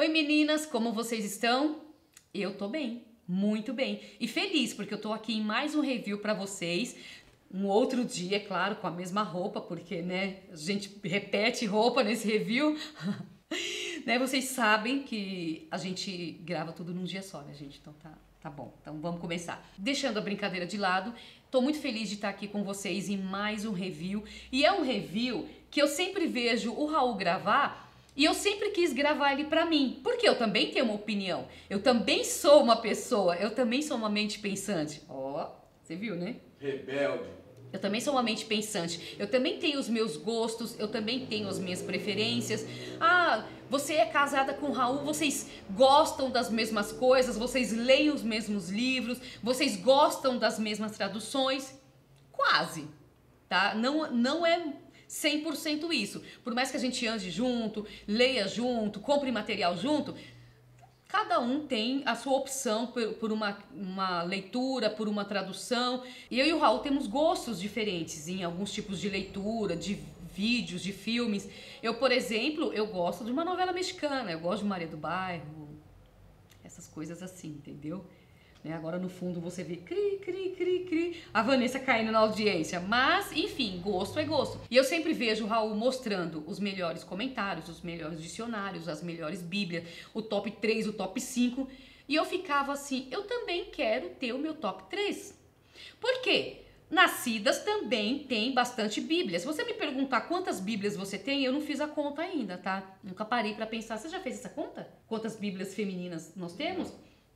Oi meninas, como vocês estão? Eu tô bem, muito bem e feliz porque eu tô aqui em mais um review para vocês. Um outro dia, é claro, com a mesma roupa, porque né, a gente repete roupa nesse review. né, vocês sabem que a gente grava tudo num dia só, né, gente? Então tá, tá bom. Então vamos começar. Deixando a brincadeira de lado, tô muito feliz de estar aqui com vocês em mais um review. E é um review que eu sempre vejo o Raul gravar e eu sempre quis gravar ele para mim, porque eu também tenho uma opinião. Eu também sou uma pessoa, eu também sou uma mente pensante. Ó, oh, você viu, né? Rebelde. Eu também sou uma mente pensante. Eu também tenho os meus gostos, eu também tenho as minhas preferências. Ah, você é casada com o Raul, vocês gostam das mesmas coisas, vocês leem os mesmos livros, vocês gostam das mesmas traduções. Quase, tá? Não, não é 100% isso. Por mais que a gente ande junto, leia junto, compre material junto, Cada um tem a sua opção por, por uma, uma, leitura, por uma tradução. Eu e o Raul temos gostos diferentes em alguns tipos de leitura, de vídeos, de filmes. Eu, por exemplo, eu gosto de uma novela mexicana, eu gosto de Maria do Bairro, essas coisas assim, entendeu? Né? Agora no fundo você vê cri, cri, cri, cri, a Vanessa caindo na audiência. Mas, enfim, gosto é gosto. E eu sempre vejo o Raul mostrando os melhores comentários, os melhores dicionários, as melhores bíblias, o top 3, o top 5. E eu ficava assim, eu também quero ter o meu top 3. Por quê? Nascidas também tem bastante Bíblia. Se você me perguntar quantas Bíblias você tem, eu não fiz a conta ainda, tá? Nunca parei para pensar. Você já fez essa conta? Quantas Bíblias femininas nós temos?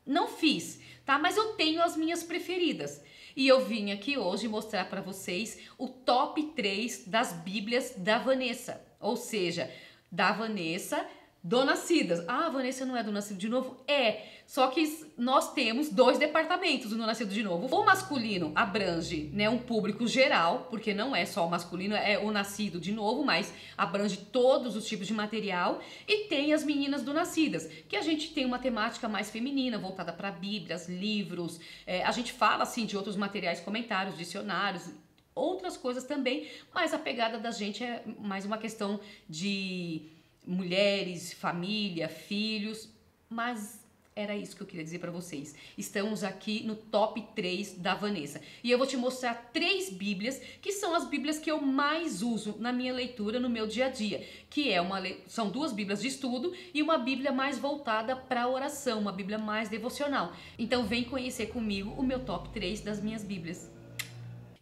Não fiz, tá? Mas eu tenho as minhas preferidas. E eu vim aqui hoje mostrar para vocês o top 3 das Bíblias da Vanessa. Ou seja, da Vanessa do Nascidas. Ah, Vanessa não é do Nascido de Novo? É. Só que nós temos dois departamentos no Nascido de Novo. O masculino abrange né, um público geral, porque não é só o masculino, é o Nascido de Novo, mas abrange todos os tipos de material. E tem as meninas do Nascidas, que a gente tem uma temática mais feminina, voltada para Bíblias, livros. É, a gente fala, assim, de outros materiais, comentários, dicionários, outras coisas também, mas a pegada da gente é mais uma questão de mulheres, família, filhos, mas era isso que eu queria dizer para vocês. Estamos aqui no top 3 da Vanessa. E eu vou te mostrar três Bíblias que são as Bíblias que eu mais uso na minha leitura no meu dia a dia, que é uma são duas Bíblias de estudo e uma Bíblia mais voltada para oração, uma Bíblia mais devocional. Então vem conhecer comigo o meu top 3 das minhas Bíblias.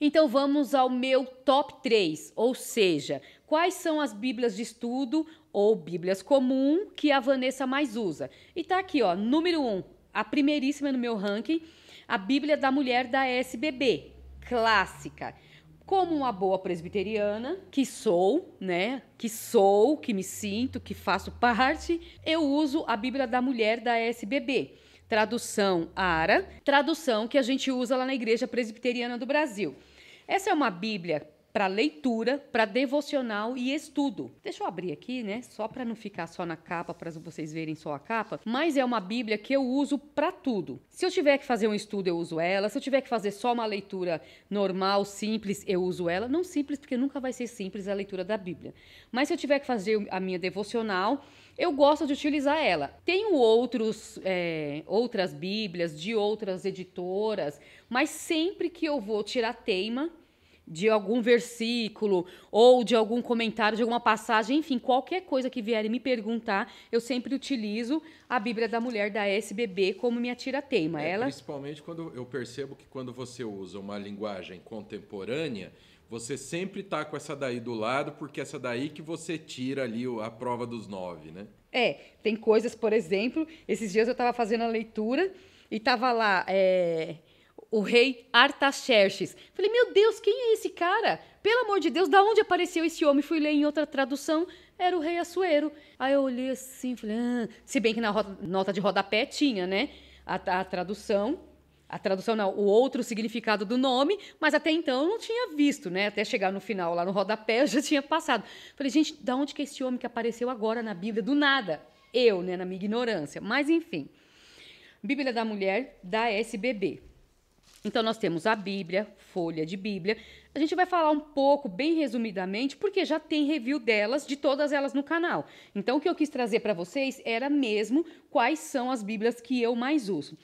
Então vamos ao meu top 3, ou seja, quais são as Bíblias de estudo ou Bíblias comum que a Vanessa mais usa. E tá aqui, ó, número 1, um, a primeiríssima no meu ranking, a Bíblia da Mulher da SBB, clássica. Como uma boa presbiteriana, que sou, né? Que sou, que me sinto, que faço parte, eu uso a Bíblia da Mulher da SBB tradução ARA, tradução que a gente usa lá na Igreja Presbiteriana do Brasil. Essa é uma Bíblia para leitura, para devocional e estudo. Deixa eu abrir aqui, né? Só para não ficar só na capa, para vocês verem só a capa. Mas é uma Bíblia que eu uso para tudo. Se eu tiver que fazer um estudo, eu uso ela. Se eu tiver que fazer só uma leitura normal, simples, eu uso ela. Não simples, porque nunca vai ser simples a leitura da Bíblia. Mas se eu tiver que fazer a minha devocional, eu gosto de utilizar ela. Tenho outros, é, outras Bíblias de outras editoras, mas sempre que eu vou tirar teima de algum versículo ou de algum comentário, de alguma passagem, enfim, qualquer coisa que vierem me perguntar, eu sempre utilizo a Bíblia da Mulher da SBB como minha tira-teima. É, Ela... Principalmente quando eu percebo que quando você usa uma linguagem contemporânea, você sempre tá com essa daí do lado, porque essa daí que você tira ali a prova dos nove, né? É, tem coisas, por exemplo, esses dias eu estava fazendo a leitura e estava lá... É o rei Artaxerxes. Falei, meu Deus, quem é esse cara? Pelo amor de Deus, da onde apareceu esse homem? Fui ler em outra tradução, era o rei Assuero. Aí eu olhei assim, falei, ah. se bem que na nota de rodapé tinha, né? A, a tradução, a tradução não, o outro significado do nome, mas até então eu não tinha visto, né? Até chegar no final lá no rodapé eu já tinha passado. Falei, gente, da onde que é esse homem que apareceu agora na Bíblia? Do nada. Eu, né, na minha ignorância. Mas enfim. Bíblia da Mulher da SBB. Então nós temos a Bíblia, folha de Bíblia. A gente vai falar um pouco, bem resumidamente, porque já tem review delas, de todas elas no canal. Então o que eu quis trazer para vocês era mesmo quais são as Bíblias que eu mais uso.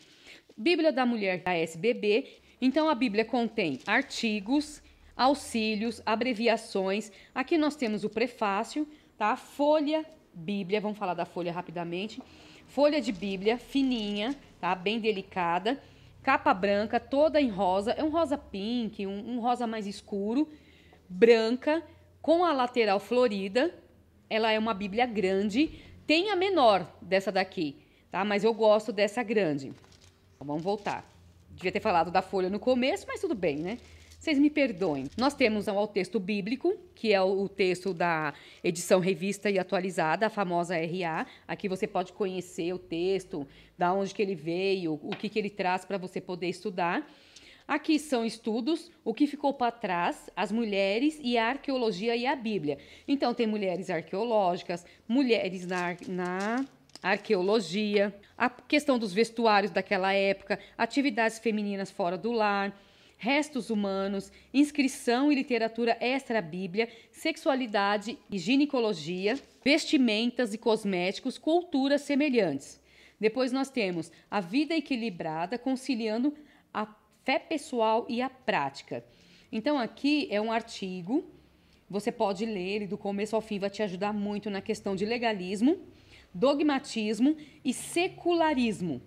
Bíblia da Mulher da SBB. Então a Bíblia contém artigos, auxílios, abreviações. Aqui nós temos o prefácio, tá? Folha Bíblia, vamos falar da folha rapidamente. Folha de Bíblia fininha, tá? Bem delicada capa branca, toda em rosa, é um rosa pink, um, um rosa mais escuro, branca, com a lateral florida. Ela é uma Bíblia grande, tem a menor dessa daqui, tá? Mas eu gosto dessa grande. Então, vamos voltar. Devia ter falado da folha no começo, mas tudo bem, né? Vocês me perdoem. Nós temos o texto bíblico, que é o texto da edição revista e atualizada, a famosa RA. Aqui você pode conhecer o texto, da onde que ele veio, o que, que ele traz para você poder estudar. Aqui são estudos, o que ficou para trás, as mulheres e a arqueologia e a Bíblia. Então, tem mulheres arqueológicas, mulheres na, na arqueologia, a questão dos vestuários daquela época, atividades femininas fora do lar, restos humanos, inscrição e literatura extra-bíblia, sexualidade e ginecologia, vestimentas e cosméticos, culturas semelhantes. Depois nós temos a vida equilibrada, conciliando a fé pessoal e a prática. Então aqui é um artigo, você pode ler ele do começo ao fim, vai te ajudar muito na questão de legalismo, dogmatismo e secularismo.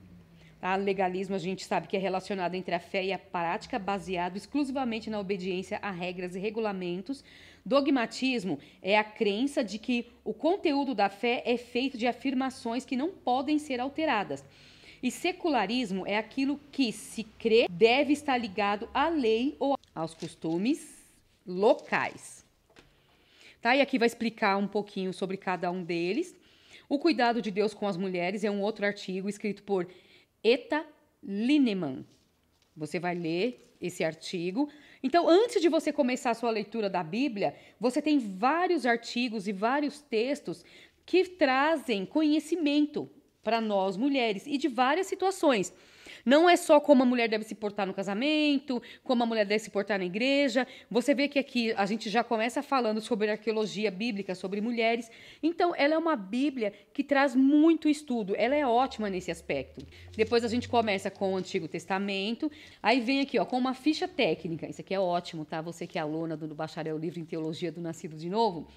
A legalismo a gente sabe que é relacionado entre a fé e a prática, baseado exclusivamente na obediência a regras e regulamentos. Dogmatismo é a crença de que o conteúdo da fé é feito de afirmações que não podem ser alteradas. E secularismo é aquilo que se crê deve estar ligado à lei ou aos costumes locais. Tá? E aqui vai explicar um pouquinho sobre cada um deles. O cuidado de Deus com as mulheres é um outro artigo escrito por Eta Lineman. Você vai ler esse artigo. Então, antes de você começar a sua leitura da Bíblia, você tem vários artigos e vários textos que trazem conhecimento para nós mulheres e de várias situações. Não é só como a mulher deve se portar no casamento, como a mulher deve se portar na igreja. Você vê que aqui a gente já começa falando sobre arqueologia bíblica, sobre mulheres. Então, ela é uma Bíblia que traz muito estudo. Ela é ótima nesse aspecto. Depois a gente começa com o Antigo Testamento. Aí vem aqui, ó, com uma ficha técnica. Isso aqui é ótimo, tá? Você que é aluna do Bacharel Livre em Teologia do Nascido de Novo.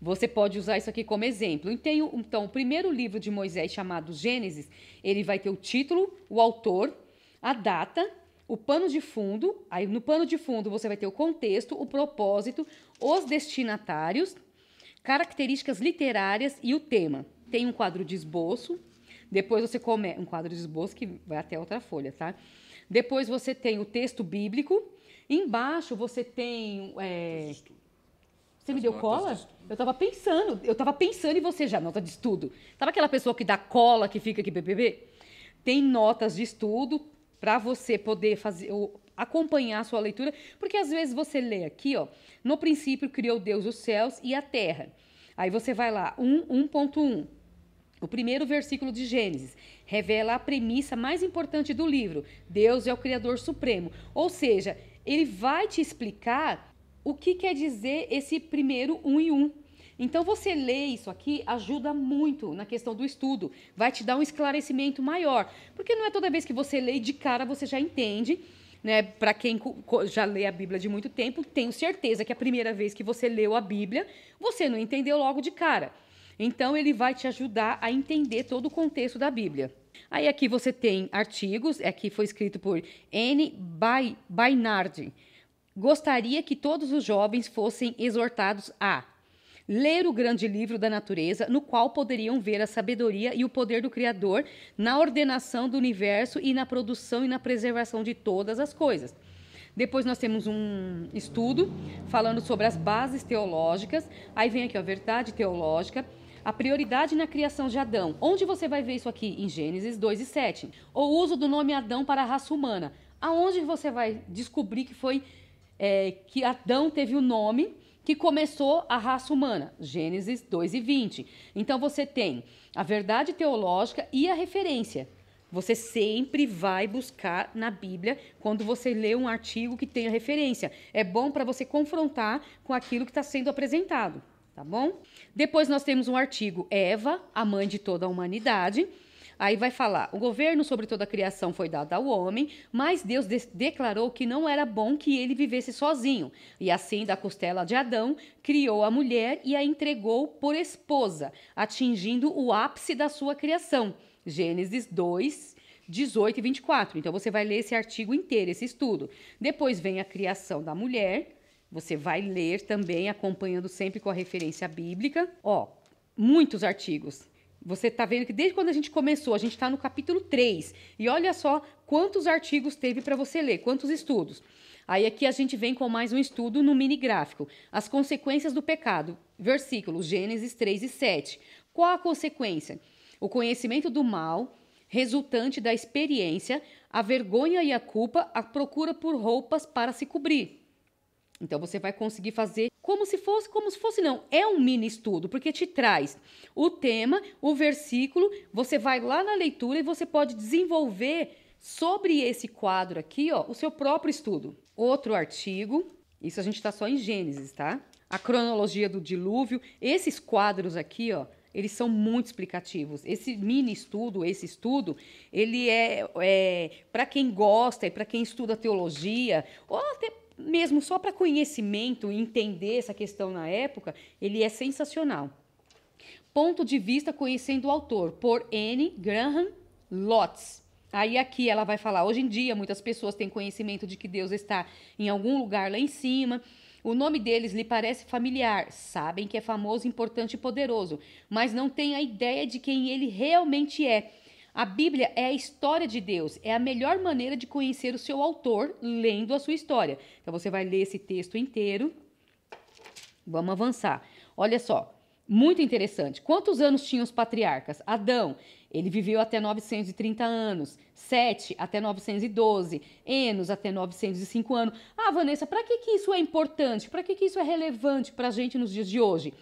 Você pode usar isso aqui como exemplo. Então, o primeiro livro de Moisés, chamado Gênesis, ele vai ter o título, o autor, a data, o pano de fundo. Aí, no pano de fundo, você vai ter o contexto, o propósito, os destinatários, características literárias e o tema. Tem um quadro de esboço. Depois você come um quadro de esboço que vai até outra folha, tá? Depois você tem o texto bíblico. Embaixo você tem é, você me deu cola? Eu tava pensando, eu tava pensando em você já, nota de estudo. Sabe aquela pessoa que dá cola que fica aqui, BBB? Tem notas de estudo para você poder fazer acompanhar a sua leitura, porque às vezes você lê aqui, ó, no princípio criou Deus os céus e a terra. Aí você vai lá, 1.1. O primeiro versículo de Gênesis revela a premissa mais importante do livro: Deus é o Criador Supremo. Ou seja, ele vai te explicar o que quer dizer esse primeiro um e um. Então, você ler isso aqui ajuda muito na questão do estudo, vai te dar um esclarecimento maior, porque não é toda vez que você lê de cara você já entende. Né, para quem já lê a Bíblia de muito tempo, tenho certeza que a primeira vez que você leu a Bíblia, você não entendeu logo de cara. Então, ele vai te ajudar a entender todo o contexto da Bíblia. Aí aqui você tem artigos, aqui foi escrito por N. Bainardi. Gostaria que todos os jovens fossem exortados a ler o grande livro da natureza, no qual poderiam ver a sabedoria e o poder do Criador na ordenação do universo e na produção e na preservação de todas as coisas. Depois nós temos um estudo falando sobre as bases teológicas. Aí vem aqui a verdade teológica, a prioridade na criação de Adão. Onde você vai ver isso aqui? Em Gênesis 2 e 7. O uso do nome Adão para a raça humana. Aonde você vai descobrir que foi é, que Adão teve o nome que começou a raça humana, Gênesis 2 e 20. Então você tem a verdade teológica e a referência. Você sempre vai buscar na Bíblia quando você lê um artigo que tenha referência. É bom para você confrontar com aquilo que está sendo apresentado, tá bom? Depois nós temos um artigo Eva, a mãe de toda a humanidade. Aí vai falar: o governo sobre toda a criação foi dado ao homem, mas Deus de declarou que não era bom que ele vivesse sozinho. E assim, da costela de Adão, criou a mulher e a entregou por esposa, atingindo o ápice da sua criação. Gênesis 2, 18 e 24. Então você vai ler esse artigo inteiro, esse estudo. Depois vem a criação da mulher. Você vai ler também, acompanhando sempre com a referência bíblica. Ó, muitos artigos. Você está vendo que desde quando a gente começou, a gente está no capítulo 3. E olha só quantos artigos teve para você ler, quantos estudos. Aí aqui a gente vem com mais um estudo no mini gráfico. As consequências do pecado. Versículos Gênesis 3 e 7. Qual a consequência? O conhecimento do mal, resultante da experiência, a vergonha e a culpa, a procura por roupas para se cobrir. Então você vai conseguir fazer como se fosse, como se fosse não, é um mini estudo, porque te traz o tema, o versículo, você vai lá na leitura e você pode desenvolver sobre esse quadro aqui, ó, o seu próprio estudo. Outro artigo, isso a gente está só em Gênesis, tá? A cronologia do dilúvio, esses quadros aqui, ó, eles são muito explicativos. Esse mini estudo, esse estudo, ele é, é para quem gosta e para quem estuda teologia, ou até mesmo só para conhecimento e entender essa questão na época, ele é sensacional. Ponto de vista conhecendo o autor, por N. Graham Lotz. Aí aqui ela vai falar, hoje em dia muitas pessoas têm conhecimento de que Deus está em algum lugar lá em cima. O nome deles lhe parece familiar, sabem que é famoso, importante e poderoso, mas não têm a ideia de quem ele realmente é. A Bíblia é a história de Deus, é a melhor maneira de conhecer o seu autor lendo a sua história. Então você vai ler esse texto inteiro. Vamos avançar. Olha só, muito interessante. Quantos anos tinham os patriarcas? Adão, ele viveu até 930 anos. Sete até 912. Enos até 905 anos. Ah, Vanessa, para que, que isso é importante? Para que, que isso é relevante para a gente nos dias de hoje?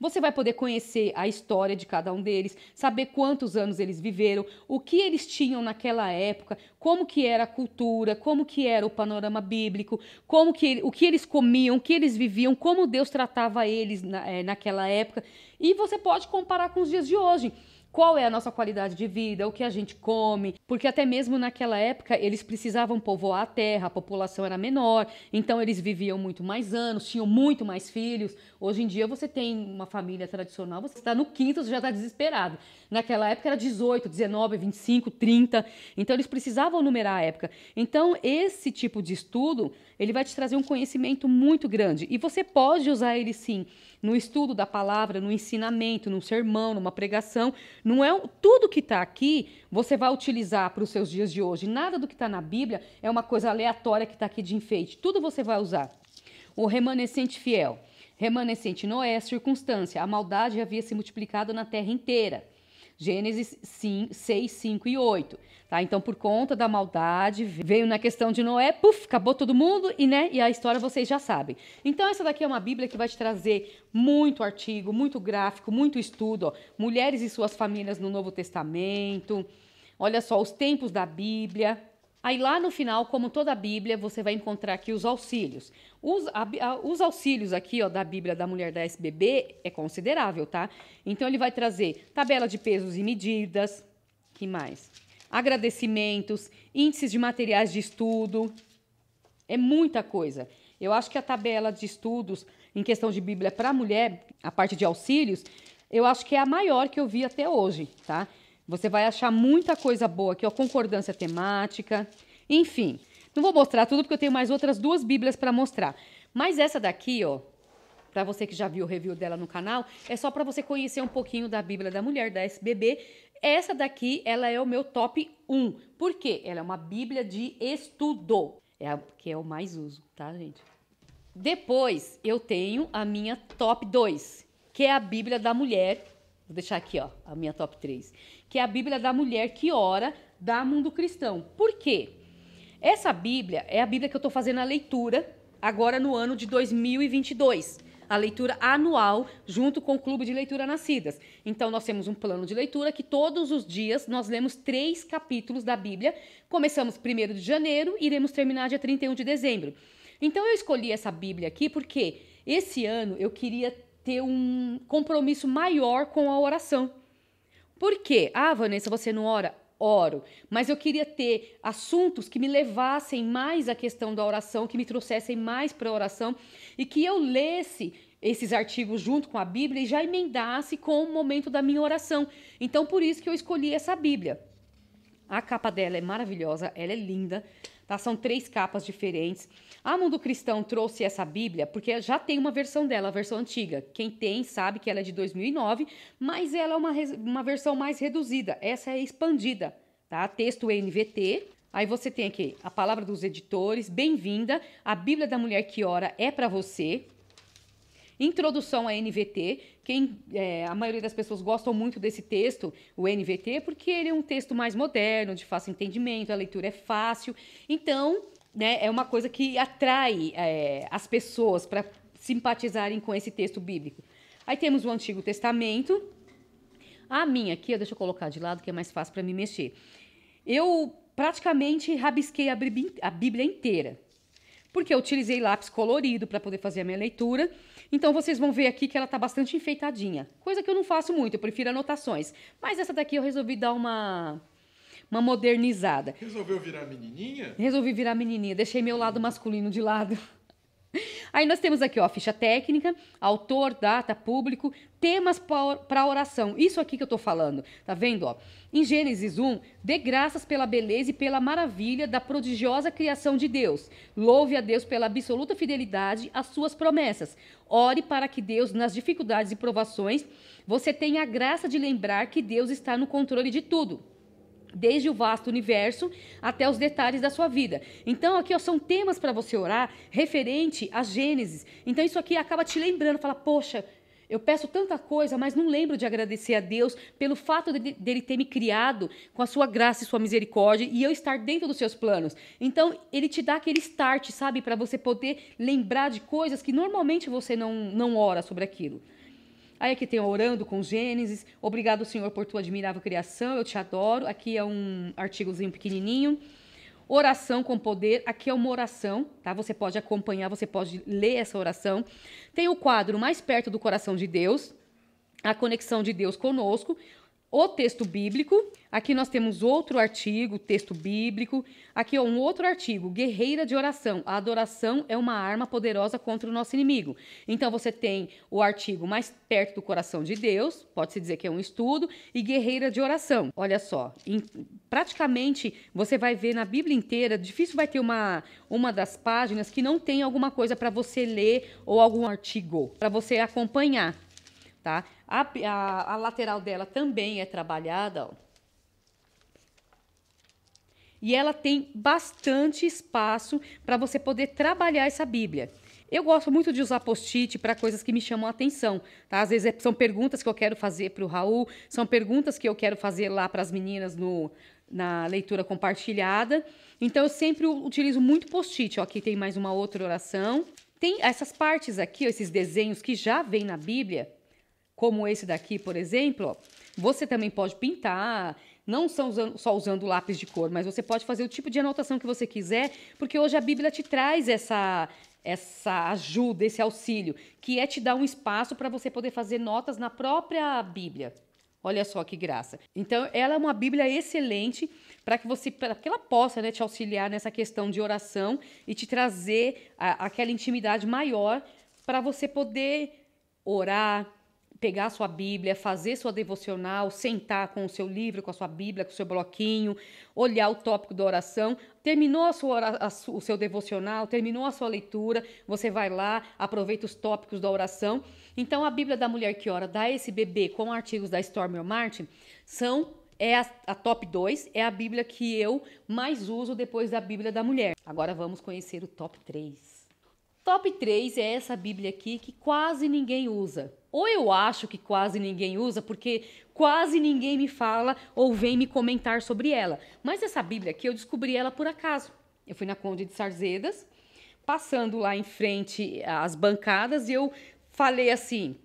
Você vai poder conhecer a história de cada um deles, saber quantos anos eles viveram, o que eles tinham naquela época, como que era a cultura, como que era o panorama bíblico, como que o que eles comiam, o que eles viviam, como Deus tratava eles na, é, naquela época. E você pode comparar com os dias de hoje qual é a nossa qualidade de vida, o que a gente come, porque até mesmo naquela época eles precisavam povoar a terra, a população era menor, então eles viviam muito mais anos, tinham muito mais filhos. Hoje em dia você tem uma família tradicional, você está no quinto, você já está desesperado. Naquela época era 18, 19, 25, 30, então eles precisavam numerar a época. Então esse tipo de estudo, ele vai te trazer um conhecimento muito grande e você pode usar ele sim no estudo da palavra, no ensinamento, num sermão, numa pregação. Não é tudo que está aqui você vai utilizar para os seus dias de hoje. Nada do que está na Bíblia é uma coisa aleatória que está aqui de enfeite. Tudo você vai usar. O remanescente fiel. Remanescente Noé, circunstância. A maldade havia se multiplicado na terra inteira. Gênesis 5, 6, 5 e 8. Tá? Então, por conta da maldade, veio na questão de Noé, puf, acabou todo mundo e, né, e a história vocês já sabem. Então, essa daqui é uma Bíblia que vai te trazer muito artigo, muito gráfico, muito estudo. Ó. Mulheres e suas famílias no Novo Testamento. Olha só, os tempos da Bíblia. Aí lá no final, como toda a Bíblia, você vai encontrar aqui os auxílios. Os, a, a, os auxílios aqui ó, da Bíblia da Mulher da SBB é considerável, tá? Então ele vai trazer tabela de pesos e medidas, que mais? Agradecimentos, índices de materiais de estudo. É muita coisa. Eu acho que a tabela de estudos em questão de Bíblia para mulher, a parte de auxílios, eu acho que é a maior que eu vi até hoje, tá? Você vai achar muita coisa boa aqui, ó, concordância temática, enfim. Não vou mostrar tudo porque eu tenho mais outras duas Bíblias para mostrar. Mas essa daqui, ó, para você que já viu o review dela no canal, é só para você conhecer um pouquinho da Bíblia da Mulher, da SBB. Essa daqui, ela é o meu top 1. Por quê? Ela é uma Bíblia de estudo. É a que é o mais uso, tá, gente? Depois, eu tenho a minha top 2, que é a Bíblia da Mulher. Vou deixar aqui, ó, a minha top 3 que é a Bíblia da mulher que ora da Mundo Cristão. Por quê? Essa Bíblia é a Bíblia que eu estou fazendo a leitura agora no ano de 2022. a leitura anual junto com o Clube de Leitura Nascidas. Então, nós temos um plano de leitura que todos os dias nós lemos três capítulos da Bíblia. Começamos 1 de janeiro e iremos terminar dia 31 de dezembro. Então, eu escolhi essa Bíblia aqui porque esse ano eu queria ter um compromisso maior com a oração. Por quê? Ah, Vanessa, você não ora? oro, mas eu queria ter assuntos que me levassem mais à questão da oração, que me trouxessem mais para a oração e que eu lesse esses artigos junto com a Bíblia e já emendasse com o momento da minha oração. Então, por isso que eu escolhi essa Bíblia. A capa dela é maravilhosa, ela é linda, tá? São três capas diferentes. A Mundo Cristão trouxe essa Bíblia porque já tem uma versão dela, a versão antiga. Quem tem sabe que ela é de 2009, mas ela é uma, uma versão mais reduzida. Essa é expandida, tá? Texto NVT. Aí você tem aqui a palavra dos editores, bem-vinda. A Bíblia da Mulher que Ora é para você. Introdução à NVT. Quem, é, a maioria das pessoas gostam muito desse texto, o NVT, porque ele é um texto mais moderno, de fácil entendimento, a leitura é fácil. Então, né, é uma coisa que atrai é, as pessoas para simpatizarem com esse texto bíblico. Aí temos o Antigo Testamento. A minha aqui, deixa eu colocar de lado que é mais fácil para me mexer. Eu praticamente rabisquei a Bíblia inteira, porque eu utilizei lápis colorido para poder fazer a minha leitura. Então vocês vão ver aqui que ela está bastante enfeitadinha, coisa que eu não faço muito, eu prefiro anotações. Mas essa daqui eu resolvi dar uma uma modernizada. Resolveu virar menininha? Resolvi virar menininha, deixei meu lado masculino de lado. Aí nós temos aqui, ó, a ficha técnica, autor, data, público, temas para oração. Isso aqui que eu estou falando, tá vendo, ó? Em Gênesis 1, dê graças pela beleza e pela maravilha da prodigiosa criação de Deus. Louve a Deus pela absoluta fidelidade às suas promessas. Ore para que Deus, nas dificuldades e provações, você tenha a graça de lembrar que Deus está no controle de tudo desde o vasto universo até os detalhes da sua vida. Então, aqui ó, são temas para você orar referente a Gênesis. Então, isso aqui acaba te lembrando, fala, poxa, eu peço tanta coisa, mas não lembro de agradecer a Deus pelo fato de, dele ter me criado com a sua graça e sua misericórdia e eu estar dentro dos seus planos. Então, ele te dá aquele start, sabe, para você poder lembrar de coisas que normalmente você não, não ora sobre aquilo. Aí aqui tem orando com Gênesis. Obrigado, Senhor, por tua admirável criação. Eu te adoro. Aqui é um artigozinho pequenininho. Oração com poder. Aqui é uma oração, tá? Você pode acompanhar, você pode ler essa oração. Tem o quadro mais perto do coração de Deus, a conexão de Deus conosco o texto bíblico. Aqui nós temos outro artigo, texto bíblico. Aqui é um outro artigo, guerreira de oração. A adoração é uma arma poderosa contra o nosso inimigo. Então você tem o artigo mais perto do coração de Deus, pode-se dizer que é um estudo, e guerreira de oração. Olha só, em, praticamente você vai ver na Bíblia inteira, difícil vai ter uma, uma das páginas que não tem alguma coisa para você ler ou algum artigo para você acompanhar tá? A, a, a lateral dela também é trabalhada, ó. E ela tem bastante espaço para você poder trabalhar essa Bíblia. Eu gosto muito de usar post-it para coisas que me chamam a atenção. Tá? Às vezes é, são perguntas que eu quero fazer para o Raul, são perguntas que eu quero fazer lá para as meninas no, na leitura compartilhada. Então eu sempre utilizo muito post-it. Aqui tem mais uma outra oração. Tem essas partes aqui, ó, esses desenhos que já vem na Bíblia como esse daqui, por exemplo, você também pode pintar, não só usando, só usando lápis de cor, mas você pode fazer o tipo de anotação que você quiser, porque hoje a Bíblia te traz essa essa ajuda, esse auxílio, que é te dar um espaço para você poder fazer notas na própria Bíblia. Olha só que graça. Então, ela é uma Bíblia excelente para que você, para que ela possa né, te auxiliar nessa questão de oração e te trazer a, aquela intimidade maior para você poder orar, pegar sua Bíblia, fazer sua devocional, sentar com o seu livro, com a sua Bíblia, com o seu bloquinho, olhar o tópico da oração. Terminou a sua, a, o seu devocional, terminou a sua leitura, você vai lá, aproveita os tópicos da oração. Então, a Bíblia da Mulher que Ora, da SBB, com artigos da Stormy Martin, são é a, a, top 2, é a Bíblia que eu mais uso depois da Bíblia da Mulher. Agora vamos conhecer o top 3. Top 3 é essa Bíblia aqui que quase ninguém usa. Ou eu acho que quase ninguém usa, porque quase ninguém me fala ou vem me comentar sobre ela. Mas essa Bíblia aqui eu descobri ela por acaso. Eu fui na Conde de Sarzedas, passando lá em frente às bancadas, e eu falei assim: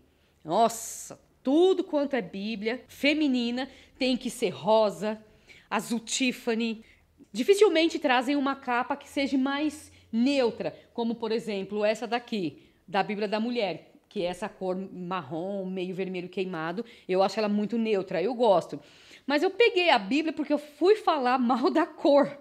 nossa, tudo quanto é Bíblia feminina tem que ser rosa, azul Tiffany. Dificilmente trazem uma capa que seja mais neutra, como por exemplo essa daqui, da Bíblia da Mulher, que é essa cor marrom, meio vermelho queimado. Eu acho ela muito neutra, eu gosto. Mas eu peguei a Bíblia porque eu fui falar mal da cor.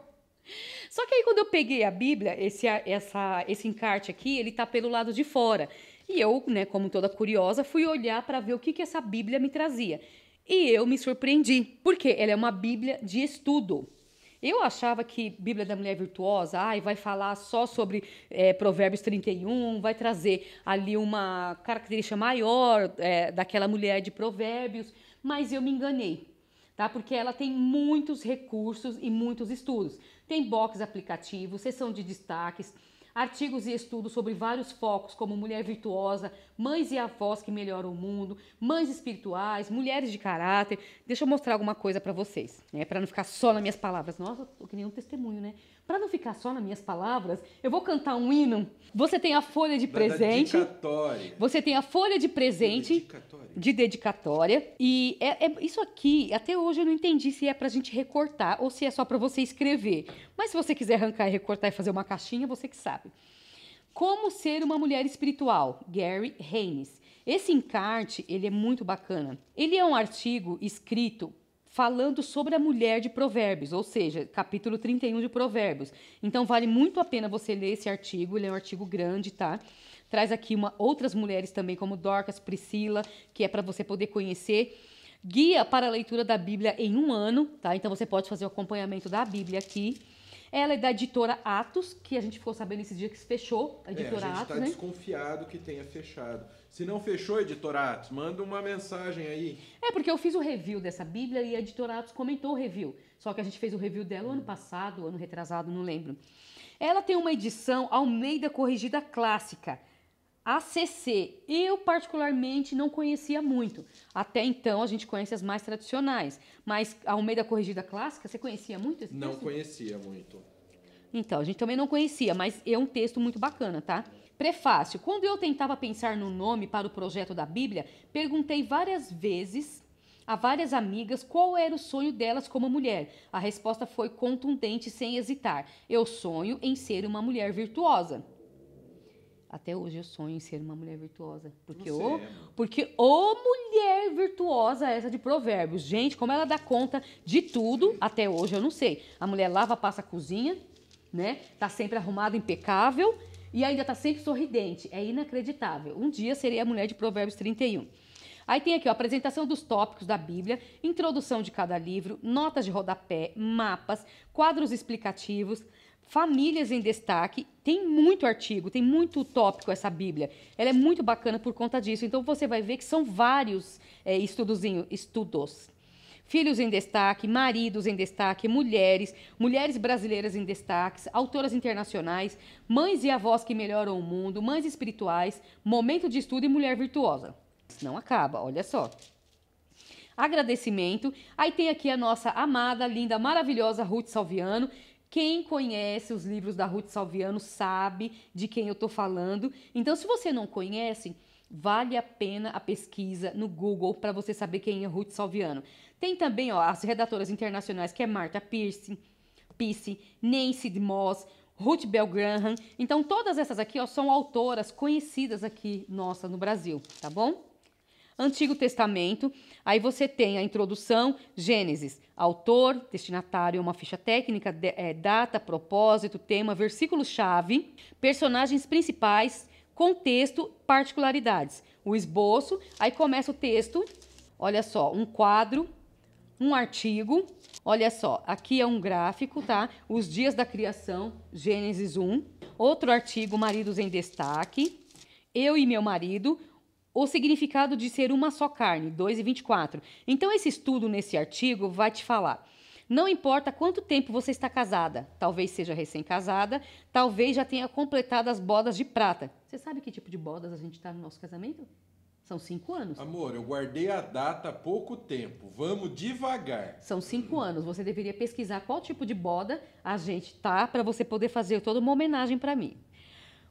Só que aí quando eu peguei a Bíblia, esse, essa, esse encarte aqui, ele tá pelo lado de fora. E eu, né, como toda curiosa, fui olhar para ver o que, que essa Bíblia me trazia. E eu me surpreendi, porque ela é uma Bíblia de estudo. Eu achava que Bíblia da Mulher Virtuosa ai, vai falar só sobre é, Provérbios 31, vai trazer ali uma característica maior é, daquela mulher de Provérbios, mas eu me enganei, tá? Porque ela tem muitos recursos e muitos estudos. Tem box aplicativo, sessão de destaques, artigos e estudos sobre vários focos, como mulher virtuosa, mães e avós que melhoram o mundo, mães espirituais, mulheres de caráter. Deixa eu mostrar alguma coisa para vocês, né? Para não ficar só nas minhas palavras. Nossa, tô que nem um testemunho, né? Para não ficar só nas minhas palavras, eu vou cantar um hino. Você tem a folha de presente. Dedicatória. Você tem a folha de presente. Dedicatória. De dedicatória. E é, é- isso aqui, até hoje eu não entendi se é pra gente recortar ou se é só pra você escrever. Mas se você quiser arrancar e recortar e fazer uma caixinha, você que sabe. Como ser uma mulher espiritual, Gary Haynes. Esse encarte, ele é muito bacana. Ele é um artigo escrito falando sobre a mulher de Provérbios, ou seja, capítulo 31 de Provérbios. Então vale muito a pena você ler esse artigo, ele é um artigo grande, tá? Traz aqui uma, outras mulheres também, como Dorcas, Priscila, que é para você poder conhecer. Guia para a leitura da Bíblia em um ano, tá? Então você pode fazer o acompanhamento da Bíblia aqui. Ela é da editora Atos, que a gente ficou sabendo esse dia que fechou a É, a editora gente Atos, está né? desconfiado que tenha fechado. Se não fechou, editoratos, manda uma mensagem aí. É, porque eu fiz o review dessa Bíblia e a editora Atos comentou o review. Só que a gente fez o review dela o ano passado, ano retrasado, não lembro. Ela tem uma edição Almeida Corrigida Clássica, ACC. Eu, particularmente, não conhecia muito. Até então, a gente conhece as mais tradicionais. Mas a Almeida Corrigida Clássica, você conhecia muito esse Não texto? conhecia muito. Então, a gente também não conhecia, mas é um texto muito bacana, tá? Prefácio. Quando eu tentava pensar no nome para o projeto da Bíblia, perguntei várias vezes a várias amigas qual era o sonho delas como mulher. A resposta foi contundente, sem hesitar. Eu sonho em ser uma mulher virtuosa. Até hoje eu sonho em ser uma mulher virtuosa. Porque o, é, porque ô mulher virtuosa essa de provérbios. Gente, como ela dá conta de tudo, até hoje eu não sei. A mulher lava, passa, cozinha, né? Tá sempre arrumada, impecável e ainda tá sempre sorridente. É inacreditável. Um dia serei a mulher de Provérbios 31. Aí tem aqui ó, a apresentação dos tópicos da Bíblia, introdução de cada livro, notas de rodapé, mapas, quadros explicativos, famílias em destaque. Tem muito artigo, tem muito tópico essa Bíblia. Ela é muito bacana por conta disso. Então você vai ver que são vários é, estudos. Filhos em destaque, maridos em destaque, mulheres, mulheres brasileiras em destaques, autoras internacionais, mães e avós que melhoram o mundo, mães espirituais, momento de estudo e mulher virtuosa. Não acaba, olha só. Agradecimento. Aí tem aqui a nossa amada, linda, maravilhosa Ruth Salviano. Quem conhece os livros da Ruth Salviano sabe de quem eu estou falando. Então, se você não conhece, vale a pena a pesquisa no Google para você saber quem é Ruth Salviano. Tem também ó, as redatoras internacionais, que é Marta Pierce, Nancy DeMoss, Ruth Bell Graham. Então, todas essas aqui ó, são autoras conhecidas aqui, nossa, no Brasil, tá bom? Antigo Testamento, aí você tem a introdução, Gênesis, autor, destinatário, uma ficha técnica, de- é, data, propósito, tema, versículo-chave, personagens principais, contexto, particularidades. O esboço, aí começa o texto, olha só, um quadro, um artigo. Olha só, aqui é um gráfico, tá? Os dias da criação, Gênesis 1. Outro artigo, maridos em destaque. Eu e meu marido. O significado de ser uma só carne, 2 e 24. Então, esse estudo nesse artigo vai te falar. Não importa quanto tempo você está casada, talvez seja recém-casada, talvez já tenha completado as bodas de prata. Você sabe que tipo de bodas a gente está no nosso casamento? São cinco anos. Amor, eu guardei a data há pouco tempo. Vamos devagar. São cinco anos. Você deveria pesquisar qual tipo de boda a gente tá para você poder fazer toda uma homenagem para mim.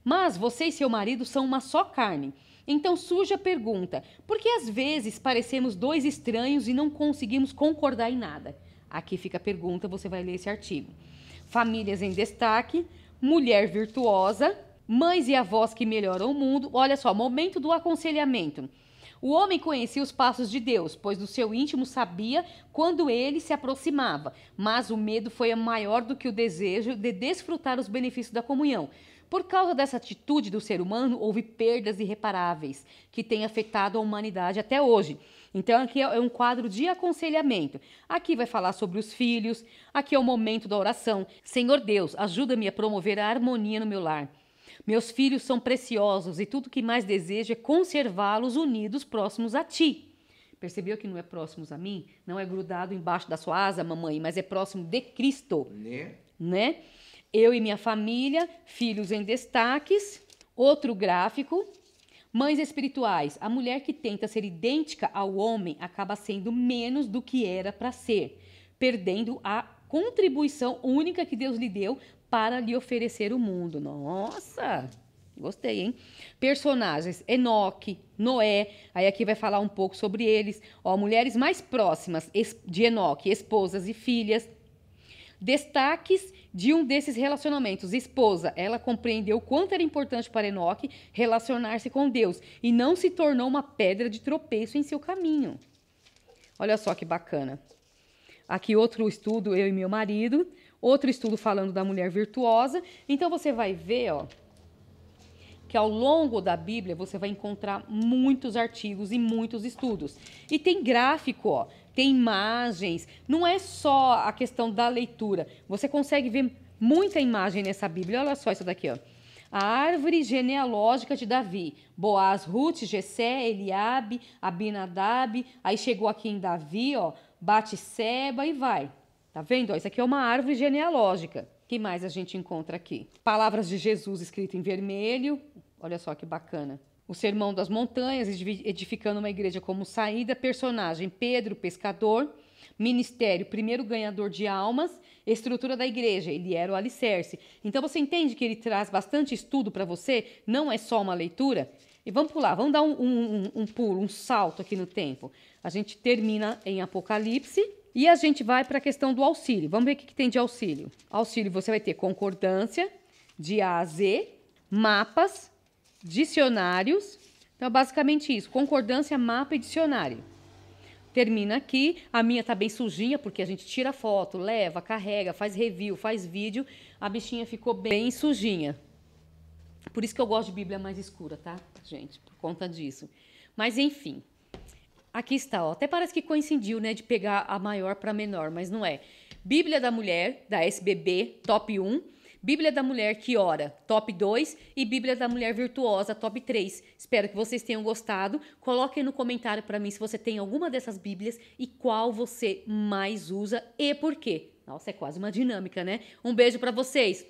Mas você e seu marido são uma só carne. Então surge a pergunta: por que às vezes parecemos dois estranhos e não conseguimos concordar em nada? Aqui fica a pergunta, você vai ler esse artigo. Famílias em destaque, mulher virtuosa, mães e avós que melhoram o mundo. Olha só, momento do aconselhamento. O homem conhecia os passos de Deus, pois do seu íntimo sabia quando ele se aproximava, mas o medo foi maior do que o desejo de desfrutar os benefícios da comunhão. Por causa dessa atitude do ser humano, houve perdas irreparáveis que têm afetado a humanidade até hoje. Então, aqui é um quadro de aconselhamento. Aqui vai falar sobre os filhos, aqui é o momento da oração. Senhor Deus, ajuda-me a promover a harmonia no meu lar. Meus filhos são preciosos e tudo que mais desejo é conservá-los unidos próximos a ti. Percebeu que não é próximos a mim? Não é grudado embaixo da sua asa, mamãe, mas é próximo de Cristo. Né? Né? Eu e minha família, filhos em destaques. Outro gráfico. Mães espirituais. A mulher que tenta ser idêntica ao homem acaba sendo menos do que era para ser, perdendo a contribuição única que Deus lhe deu para lhe oferecer o mundo. Nossa! Gostei, hein? Personagens: Enoque, Noé. Aí aqui vai falar um pouco sobre eles. Ó, mulheres mais próximas de Enoque, esposas e filhas. Destaques de um desses relacionamentos. Esposa, ela compreendeu quanto era importante para Enoque relacionar-se com Deus e não se tornou uma pedra de tropeço em seu caminho. Olha só que bacana. Aqui outro estudo, eu e meu marido outro estudo falando da mulher virtuosa. Então você vai ver, ó, que ao longo da Bíblia você vai encontrar muitos artigos e muitos estudos. E tem gráfico, ó, tem imagens. Não é só a questão da leitura. Você consegue ver muita imagem nessa Bíblia. Olha só isso daqui, ó. A árvore genealógica de Davi. Boaz, Ruth, Jessé, Eliabe, Abinadab. Aí chegou aqui em Davi, ó, Bate-seba e vai. Tá vendo? Isso aqui é uma árvore genealógica. Que mais a gente encontra aqui? Palavras de Jesus escrito em vermelho. Olha só que bacana. O Sermão das Montanhas, edificando uma igreja como saída. Personagem: Pedro, pescador. Ministério, primeiro ganhador de almas. Estrutura da igreja, ele era o alicerce. Então você entende que ele traz bastante estudo para você, não é só uma leitura? E vamos pular, vamos dar um, um, um pulo, um salto aqui no tempo. A gente termina em Apocalipse e a gente vai para a questão do auxílio. Vamos ver o que, que tem de auxílio. Auxílio você vai ter concordância, de A a Z, mapas, dicionários. Então, é basicamente isso: concordância, mapa e dicionário. Termina aqui. A minha tá bem sujinha, porque a gente tira foto, leva, carrega, faz review, faz vídeo. A bichinha ficou bem sujinha. Por isso que eu gosto de Bíblia mais escura, tá, gente? Por conta disso. Mas, enfim. Aqui está, ó. até parece que coincidiu, né, de pegar a maior para menor, mas não é. Bíblia da Mulher, da SBB, top 1. Bíblia da Mulher que ora, top 2. E Bíblia da Mulher Virtuosa, top 3. Espero que vocês tenham gostado. Coloquem no comentário para mim se você tem alguma dessas Bíblias e qual você mais usa e por quê. Nossa, é quase uma dinâmica, né? Um beijo para vocês.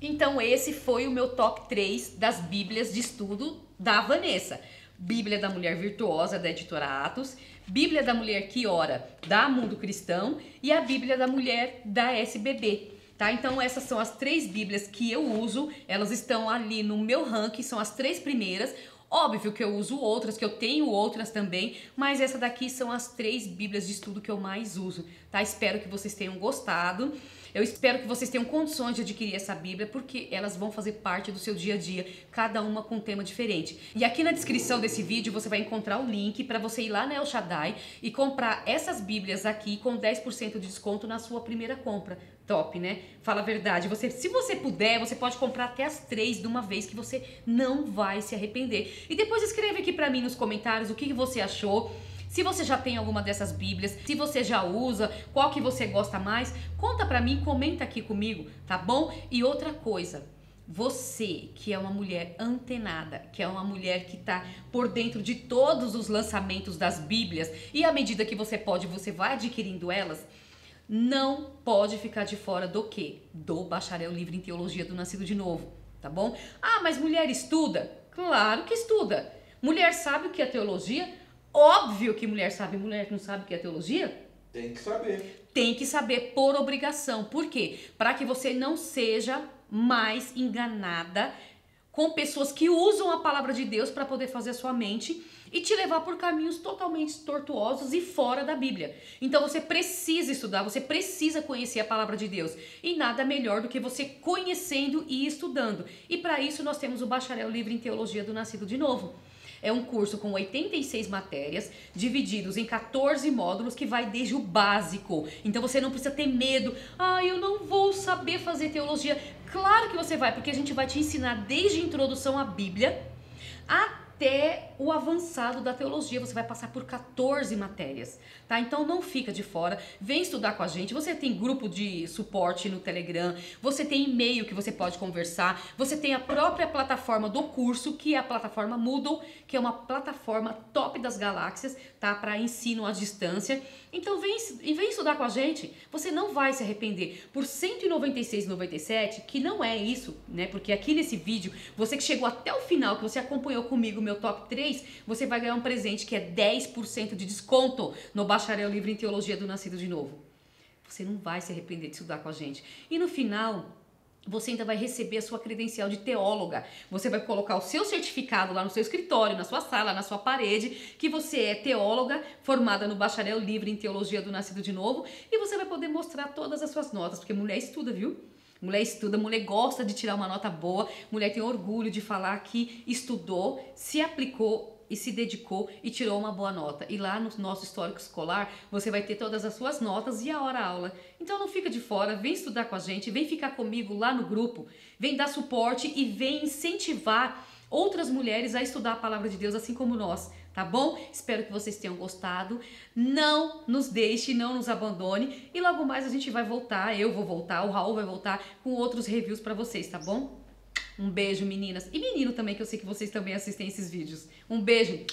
Então, esse foi o meu top 3 das Bíblias de estudo da Vanessa. Bíblia da Mulher Virtuosa, da editora Atos, Bíblia da Mulher que Ora, da Mundo Cristão, e a Bíblia da Mulher da SBB. Tá? Então, essas são as três Bíblias que eu uso, elas estão ali no meu ranking, são as três primeiras. Óbvio que eu uso outras, que eu tenho outras também, mas essa daqui são as três Bíblias de estudo que eu mais uso, tá? Espero que vocês tenham gostado. Eu espero que vocês tenham condições de adquirir essa Bíblia, porque elas vão fazer parte do seu dia a dia, cada uma com um tema diferente. E aqui na descrição desse vídeo você vai encontrar o link para você ir lá na El Shaddai e comprar essas Bíblias aqui com 10% de desconto na sua primeira compra. Top, né? Fala a verdade. Você, se você puder, você pode comprar até as três de uma vez que você não vai se arrepender. E depois escreve aqui para mim nos comentários o que você achou. Se você já tem alguma dessas Bíblias, se você já usa, qual que você gosta mais, conta para mim, comenta aqui comigo, tá bom? E outra coisa, você que é uma mulher antenada, que é uma mulher que está por dentro de todos os lançamentos das Bíblias e à medida que você pode, você vai adquirindo elas, não pode ficar de fora do que? Do bacharel livre em teologia do nascido de novo, tá bom? Ah, mas mulher estuda? Claro que estuda. Mulher sabe o que é teologia? Óbvio que mulher sabe, mulher que não sabe o que é teologia? Tem que saber. Tem que saber por obrigação. Por quê? Para que você não seja mais enganada com pessoas que usam a palavra de Deus para poder fazer a sua mente e te levar por caminhos totalmente tortuosos e fora da Bíblia. Então você precisa estudar, você precisa conhecer a palavra de Deus. E nada melhor do que você conhecendo e estudando. E para isso nós temos o Bacharel Livre em Teologia do Nascido de Novo. É um curso com 86 matérias, divididos em 14 módulos, que vai desde o básico. Então você não precisa ter medo. Ah, eu não vou saber fazer teologia. Claro que você vai, porque a gente vai te ensinar desde a introdução à Bíblia até até o avançado da teologia. Você vai passar por 14 matérias, tá? Então não fica de fora. Vem estudar com a gente. Você tem grupo de suporte no Telegram, você tem e-mail que você pode conversar, você tem a própria plataforma do curso, que é a plataforma Moodle, que é uma plataforma top das galáxias, tá? Para ensino à distância. Então vem, vem estudar com a gente. Você não vai se arrepender. Por R$ 196,97, que não é isso, né? Porque aqui nesse vídeo, você que chegou até o final, que você acompanhou comigo meu top 3, você vai ganhar um presente que é 10% de desconto no Bacharel Livre em Teologia do Nascido de Novo. Você não vai se arrepender de estudar com a gente. E no final, você ainda vai receber a sua credencial de teóloga. Você vai colocar o seu certificado lá no seu escritório, na sua sala, na sua parede, que você é teóloga, formada no bacharel livre em teologia do nascido de novo, e você vai poder mostrar todas as suas notas, porque mulher estuda, viu? Mulher estuda, mulher gosta de tirar uma nota boa, mulher tem orgulho de falar que estudou, se aplicou e se dedicou e tirou uma boa nota. E lá no nosso histórico escolar, você vai ter todas as suas notas e a hora aula. Então não fica de fora, vem estudar com a gente, vem ficar comigo lá no grupo, vem dar suporte e vem incentivar outras mulheres a estudar a palavra de Deus assim como nós, tá bom? Espero que vocês tenham gostado. Não nos deixe, não nos abandone e logo mais a gente vai voltar, eu vou voltar, o Raul vai voltar com outros reviews para vocês, tá bom? Um beijo, meninas. E menino também, que eu sei que vocês também assistem esses vídeos. Um beijo.